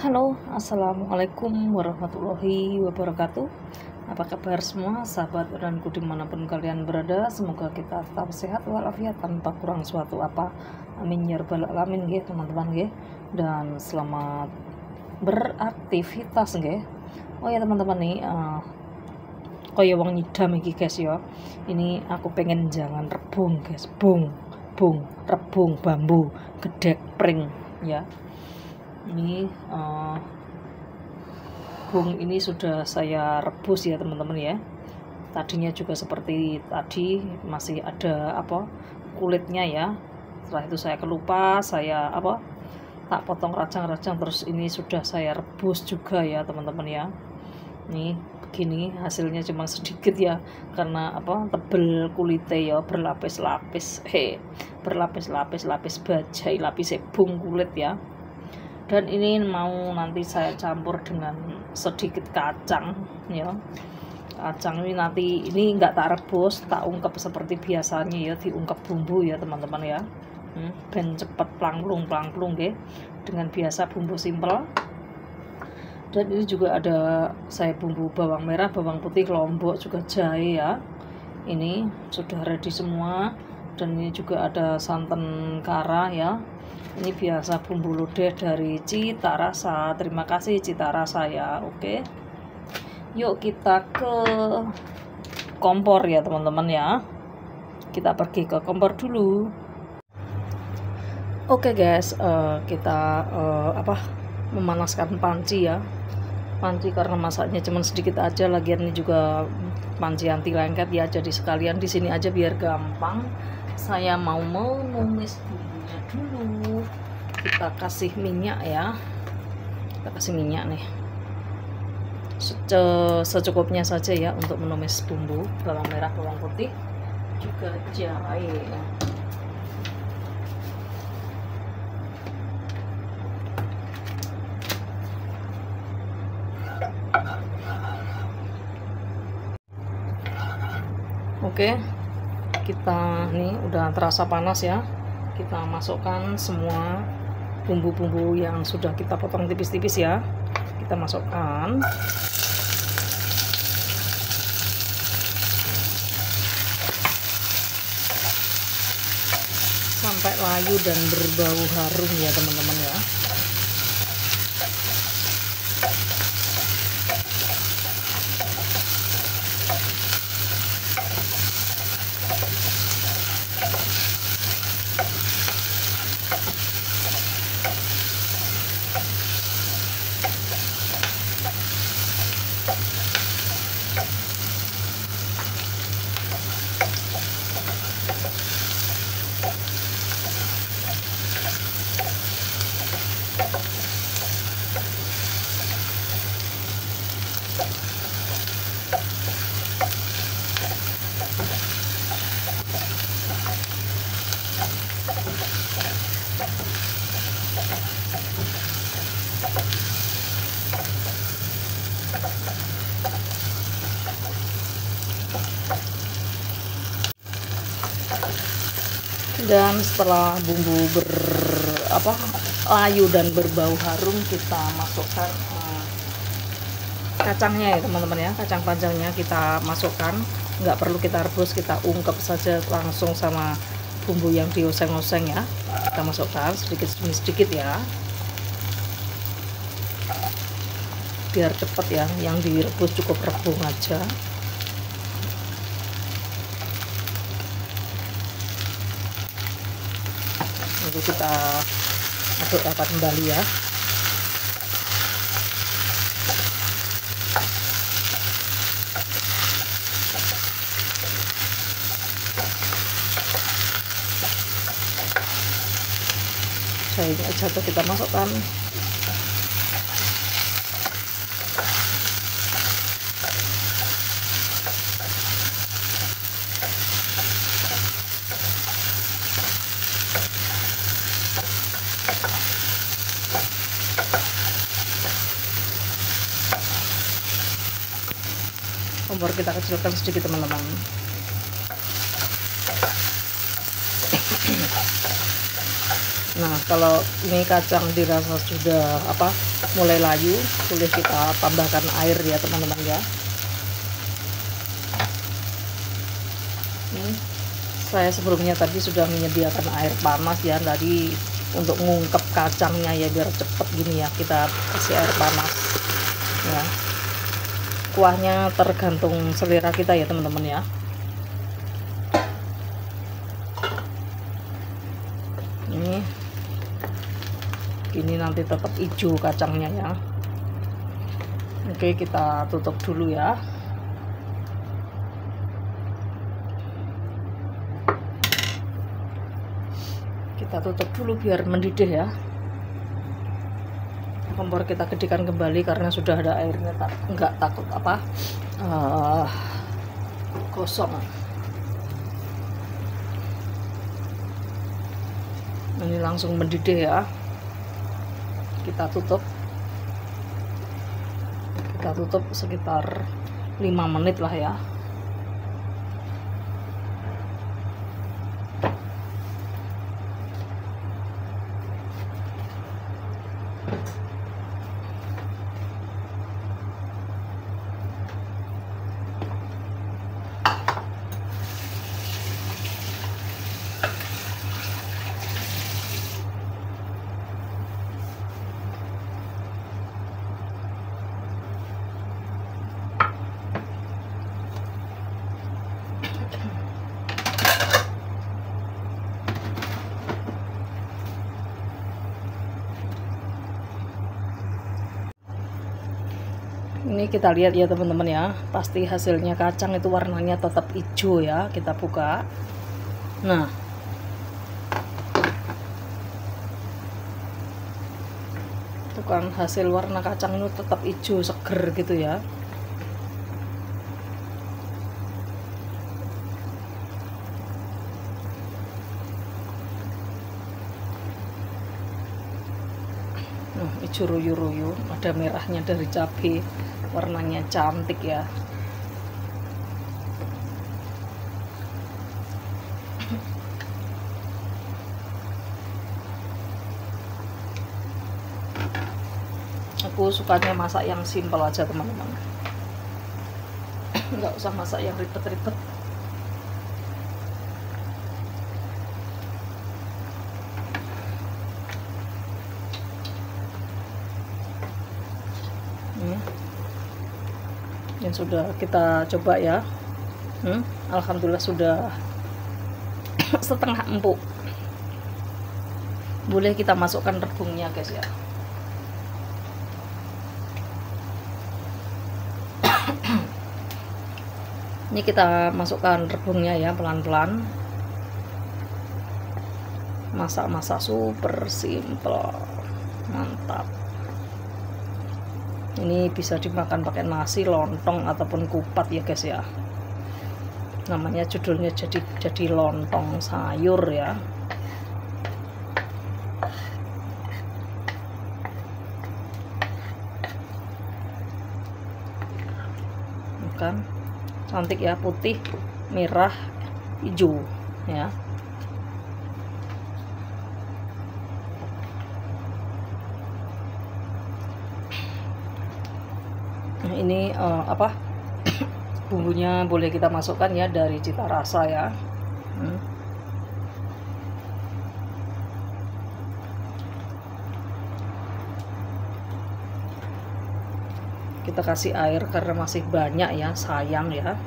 Halo, Assalamualaikum warahmatullahi wabarakatuh. Apa kabar semua sahabat danku di mana pun kalian berada? Semoga kita tetap sehat walafiat tanpa kurang suatu apa. Amin ya rabbal alamin ya teman-teman ya Dan selamat beraktivitas ya Oh ya teman-teman nih uh, Kaya wong nyidam iki guys ya. Ini aku pengen jangan rebung guys. Bung, bung, rebung, bambu, gedek, pring ya ini uh, bung ini sudah saya rebus ya teman-teman ya. Tadinya juga seperti tadi masih ada apa kulitnya ya. Setelah itu saya kelupas saya apa tak potong rajang-rajang terus ini sudah saya rebus juga ya teman-teman ya. Nih begini hasilnya cuma sedikit ya karena apa tebel kulitnya ya berlapis-lapis he berlapis-lapis lapis bajai lapis bung kulit ya dan ini mau nanti saya campur dengan sedikit kacang ya. Kacang ini nanti ini enggak tak rebus tak ungkep seperti biasanya ya. Diungkep bumbu ya teman-teman ya. Hmm, ben cepet plangplung plangplung ya dengan biasa bumbu simpel. Dan ini juga ada saya bumbu bawang merah bawang putih lombok juga jahe ya. Ini sudah ready semua dan ini juga ada santan kara ya. Ini biasa bumbu lodeh dari Cita Rasa terima kasih Cita Rasa ya. Oke. Yuk kita ke kompor ya teman-teman ya. Kita pergi ke kompor dulu. Oke guys. Uh, kita uh, apa memanaskan panci ya. Panci karena masaknya cuma sedikit aja lagian ini juga panci anti lengket ya. Jadi sekalian di sini aja biar gampang saya mau menumis dulu. Kita kasih minyak ya. Kita kasih minyak nih. Secukupnya saja ya untuk menumis bumbu bawang merah bawang putih juga jahe. Oke, kita nih udah terasa panas ya. Kita masukkan semua bumbu-bumbu yang sudah kita potong tipis-tipis ya. Kita masukkan. Sampai layu dan berbau harum ya teman-teman ya dan setelah bumbu ber apa layu dan berbau harum kita masukkan uh, kacangnya ya teman-teman ya. Kacang panjangnya kita masukkan. Nggak perlu kita rebus kita ungkep saja langsung sama bumbu yang dioseng-oseng ya. Kita masukkan sedikit demi sedikit ya. Biar cepet ya yang direbus cukup rebung aja lalu kita aduk rapat kembali ya. Ini aja tuh kita masukkan kompor kita kecilkan sedikit teman-teman. Nah kalau ini kacang dirasa sudah apa mulai layu boleh kita tambahkan air ya teman-teman ya. Ini saya sebelumnya tadi sudah menyediakan air panas ya tadi untuk ngungkep kacangnya ya biar cepet gini ya kita kasih air panas kuahnya tergantung selera kita ya teman-teman ya. Ini. Ini nanti tetap hijau kacangnya ya. Oke kita tutup dulu ya. Kita tutup dulu biar mendidih ya kompor kita gedekan kembali karena sudah ada airnya tak nggak takut apa uh, kosong ini langsung mendidih ya. Kita tutup. Kita tutup sekitar 5 menit lah ya ini kita lihat ya teman-teman ya. Pasti hasilnya kacang itu warnanya tetap hijau ya kita buka. Nah. Itu kan hasil warna kacang itu tetap hijau seger gitu ya hijau ruyu-ruyu, ada merahnya dari cabai, warnanya cantik ya. Aku sukanya masak yang simpel aja teman-teman. Nggak usah masak yang ribet-ribet. Yang sudah kita coba ya. Hmm, Alhamdulillah sudah setengah empuk. Boleh kita masukkan rebungnya guys ya. Ini kita masukkan rebungnya ya pelan-pelan. Masak-masak super simple. Mantap ini bisa dimakan pakai nasi lontong ataupun kupat ya guys ya. Namanya judulnya jadi jadi lontong sayur ya. Kan cantik ya putih merah hijau ya Nah, ini uh, apa bumbunya boleh kita masukkan ya dari cita rasa ya hmm. kita kasih air karena masih banyak ya sayang ya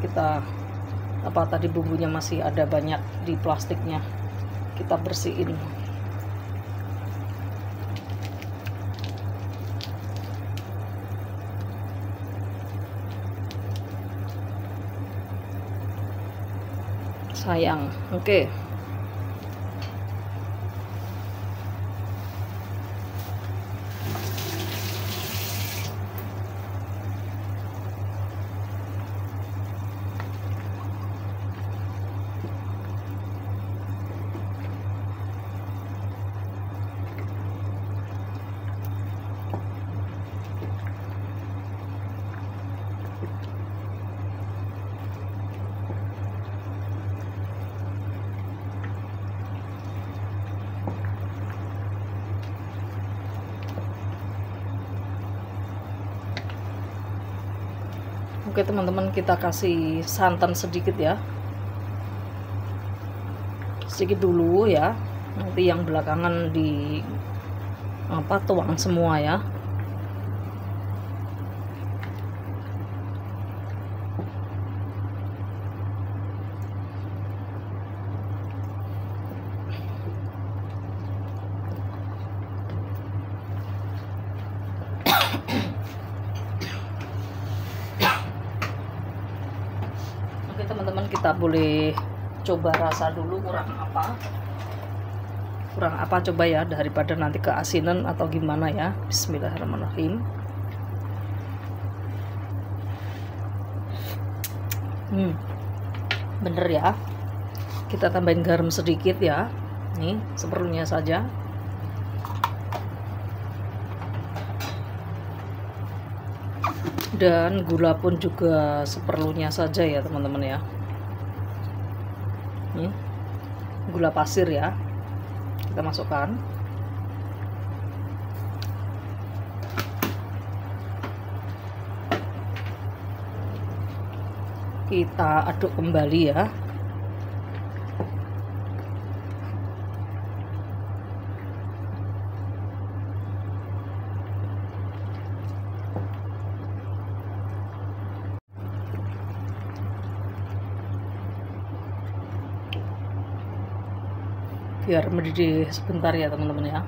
kita apa tadi bumbunya masih ada banyak di plastiknya. Kita bersihin. Sayang. Oke. okay. Oke teman-teman kita kasih santan sedikit ya. Sedikit dulu ya. Nanti yang belakangan di apa tuang semua ya Oke teman-teman kita boleh coba rasa dulu kurang apa? Kurang apa coba ya daripada nanti keasinan atau gimana ya? Bismillahirrahmanirrahim. Hmm bener ya. Kita tambahin garam sedikit ya. Nih seperlunya saja. Dan gula pun juga seperlunya saja ya teman-teman ya ini. Gula pasir ya. Kita masukkan. Kita aduk kembali ya biar mendidih sebentar ya teman-teman ya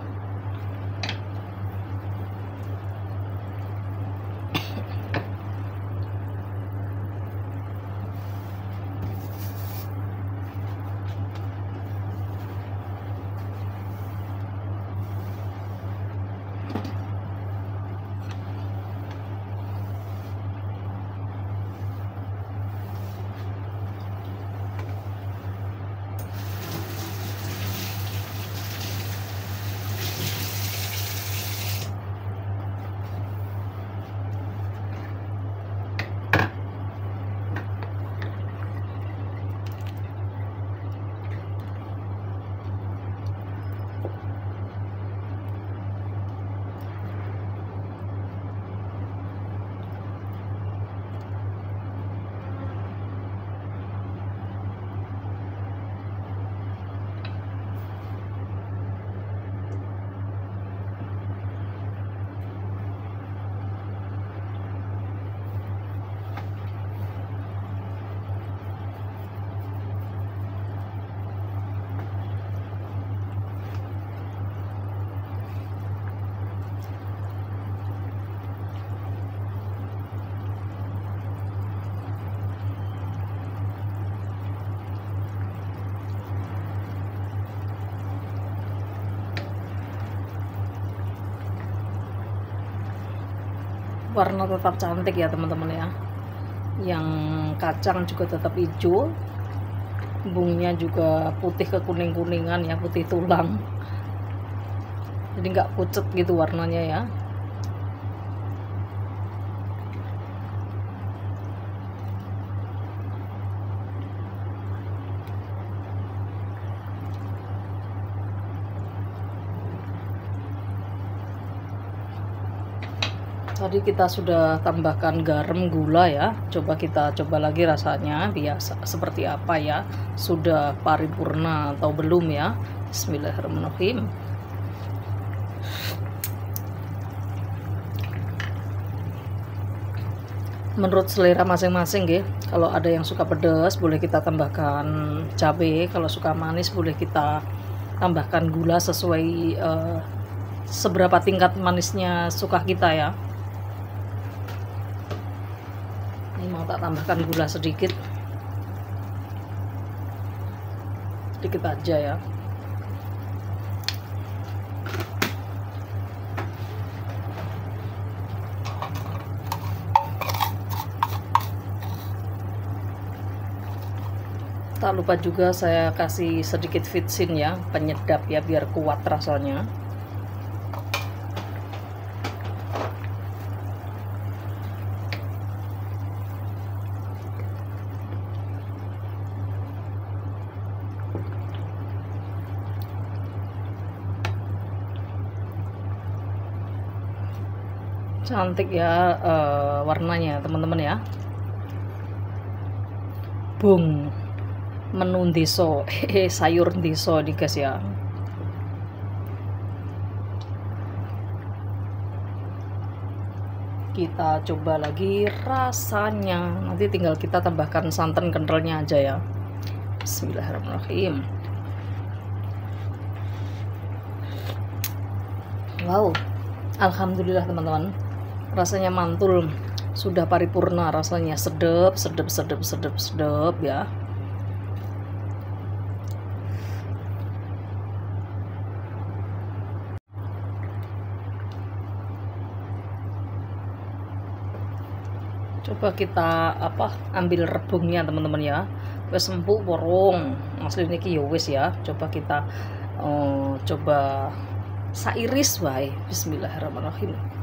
warna tetap cantik ya teman-teman ya. Yang kacang juga tetap hijau. Bungnya juga putih ke kuning-kuningan ya putih tulang. Jadi nggak pucet gitu warnanya ya tadi kita sudah tambahkan garam gula ya. Coba kita coba lagi rasanya biasa seperti apa ya? Sudah paripurna atau belum ya? Bismillahirrahmanirrahim. Menurut selera masing-masing ya kalau ada yang suka pedas boleh kita tambahkan cabai kalau suka manis boleh kita tambahkan gula sesuai uh, seberapa tingkat manisnya suka kita ya ini mau tak tambahkan gula sedikit. Sedikit aja ya. Tak lupa juga saya kasih sedikit vitsin ya penyedap ya biar kuat rasanya cantik ya uh, warnanya teman-teman ya. Rebung menu deso eh sayur nih guys ya. Kita coba lagi rasanya. Nanti tinggal kita tambahkan santan kentalnya aja ya. Bismillahirrahmanirrahim. Wow. Alhamdulillah teman-teman rasanya mantul. Sudah paripurna rasanya. Sedep sedep sedep sedep sedep ya. Coba kita apa ambil rebungnya teman-teman ya. Wes empuk borong. Asli niki ya wes ya. Coba kita uh, coba sairis wae. Bismillahirrahmanirrahim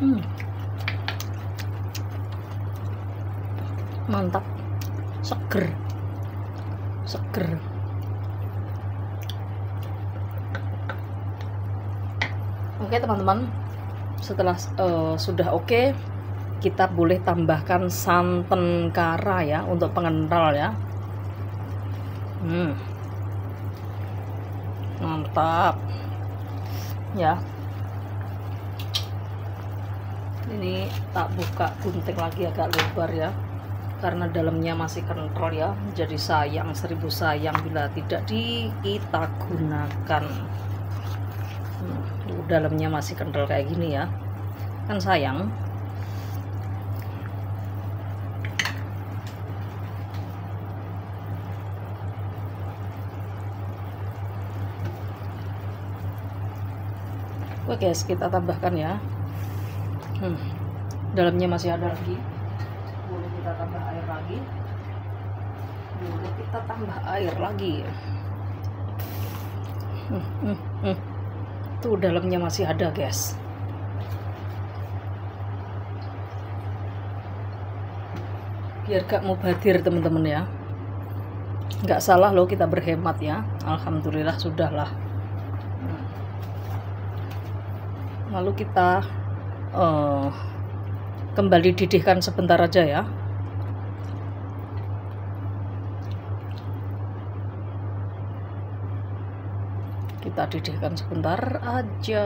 hmm. mantap. Seger. Seger. Oke teman-teman. Setelah uh, sudah oke okay, kita boleh tambahkan santan kara ya untuk pengental ya. Hmm. mantap. Ya ini tak buka gunting lagi agak lebar ya. Karena dalamnya masih kental ya. Jadi sayang seribu sayang bila tidak di kita gunakan hmm, dalamnya masih kental kayak gini ya. Kan sayang. Oke guys, kita tambahkan ya. Hmm, dalamnya masih ada lagi. Boleh kita tambah air lagi. Boleh kita tambah air lagi. Hmm, hmm, hmm. Tuh dalamnya masih ada guys. Biar gak mau badir teman-teman ya. Gak salah loh kita berhemat ya. Alhamdulillah sudahlah. lalu kita uh, kembali didihkan sebentar aja ya. Kita didihkan sebentar aja.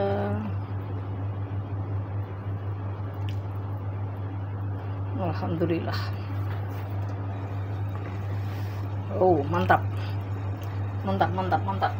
Alhamdulillah. Oh mantap. Mantap mantap mantap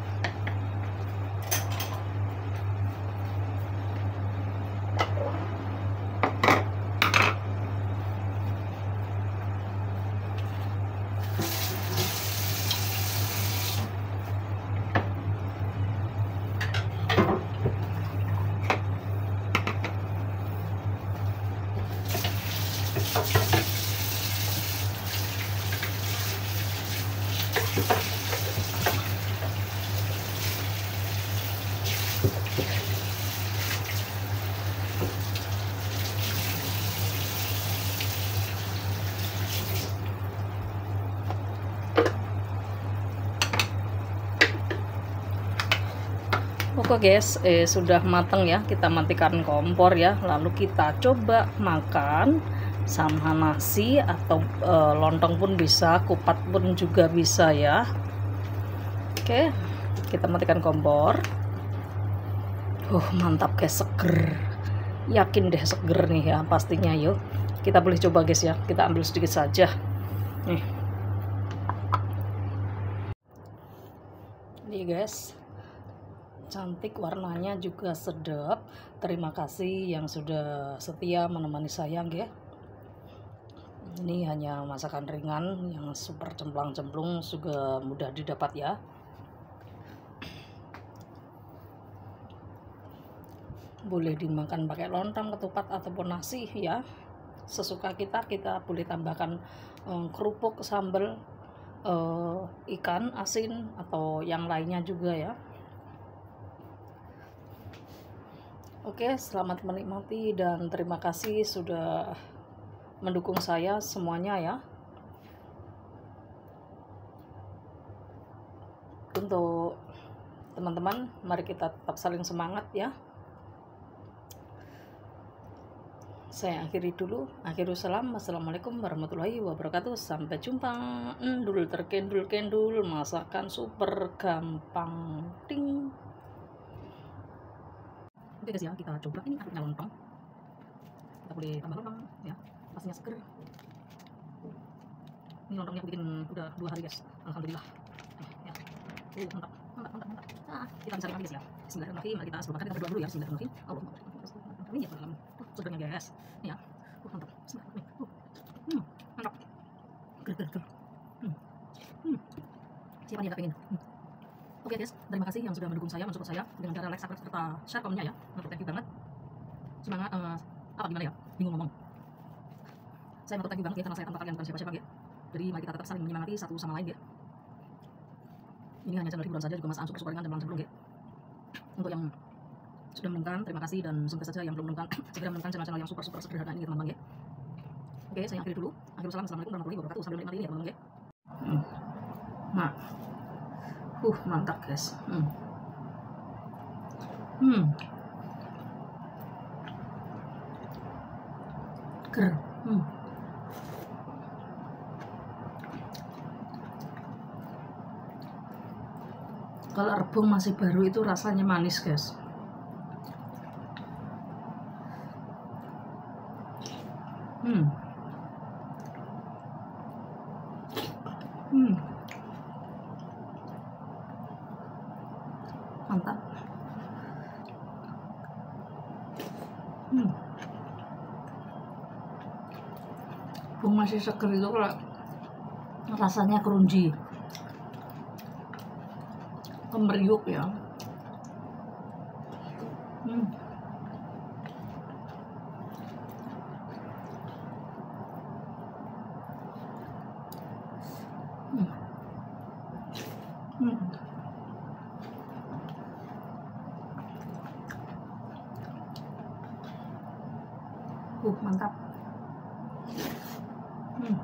Oke guys, eh, sudah matang ya. Kita matikan kompor ya. Lalu kita coba makan sama nasi atau e, lontong pun bisa, kupat pun juga bisa ya. Oke, kita matikan kompor. Uh, mantap guys, seger. Yakin deh seger nih ya pastinya yuk. Kita boleh coba guys ya. Kita ambil sedikit saja. Nih. Nih guys cantik warnanya juga sedap terima kasih yang sudah setia menemani saya ya ini hanya masakan ringan yang super cemplang-cemplung juga mudah didapat ya. Boleh dimakan pakai lontong ketupat ataupun nasi ya. Sesuka kita kita boleh tambahkan um, kerupuk sambal uh, ikan asin atau yang lainnya juga ya. Oke, selamat menikmati dan terima kasih sudah mendukung saya semuanya ya. Untuk teman-teman, mari kita tetap saling semangat ya. saya akhiri dulu. Akhirul salam. Wassalamualaikum warahmatullahi wabarakatuh. Sampai jumpa. Endul terkendul kendul. Masakan super gampang. Ting. Oke guys ya kita coba. Ini aduknya lontong kita boleh tambah lontong ya pastinya seger. Ini lontongnya bikin udah dua hari guys. Alhamdulillah. Ya, ya. Uh, mantap. Mantap mantap mantap. Nah, kita bisa lagi guys ya. Bismillahirrahmanirrahim mari kita sebelum kita berdoa dulu ya Bismillahirrahmanirrahim Allahumma ini ya dalam uh, guys. Ya uh, mantap. Bismillahirrahmanirrahim uh, mantap. Ger ger ger hmm. Hmm. siapa yang gak pengen hmm. Oke okay guys, terima kasih yang sudah mendukung saya, mensupport saya. Dengan cara like, subscribe, serta share komennya ya. Thank you banget. Semangat, uh, apa gimana ya? Bingung ngomong. Saya menurut thank you karena saya tanpa kalian bukan siapa-siapa ya. Jadi mari kita tetap saling menyemangati satu sama lain ya. Ini hanya channel hiburan saja, juga Mas An super super ringan dan langsung ya. Untuk yang sudah menemukan, terima kasih dan semoga saja yang belum menemukan segera menemukan channel-channel yang super super sederhana ini teman-teman ya. Oke, saya akhiri dulu. Akhirul salam, assalamualaikum warahmatullahi wabarakatuh. Sambil menikmati ini ya teman-teman ya. Hmm. Uh, mantap guys. Hmm. Hmm. Ger. Hmm. Kalau rebung masih baru itu rasanya manis guys. Hmm. Hmm. mantap hmm. bung masih seger itu kalau rasanya crunchy kemeriuk ya hmm. Hmm. Hmm. Uh, mantap. Hmm.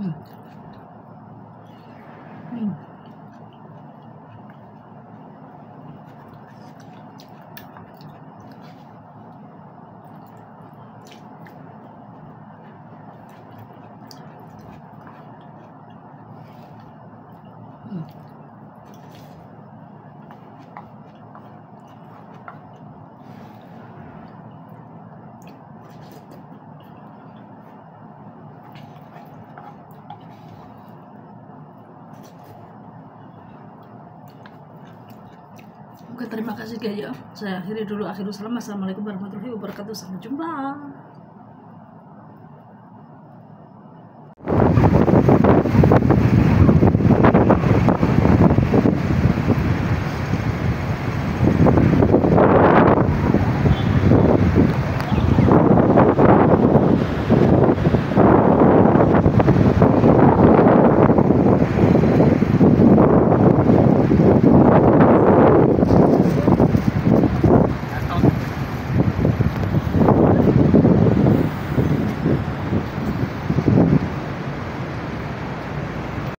Hmm. Hmm. Hmm. Oke, terima kasih guys ya. Saya akhiri dulu akhirul salam. Assalamualaikum warahmatullahi wabarakatuh. Sampai jumpa.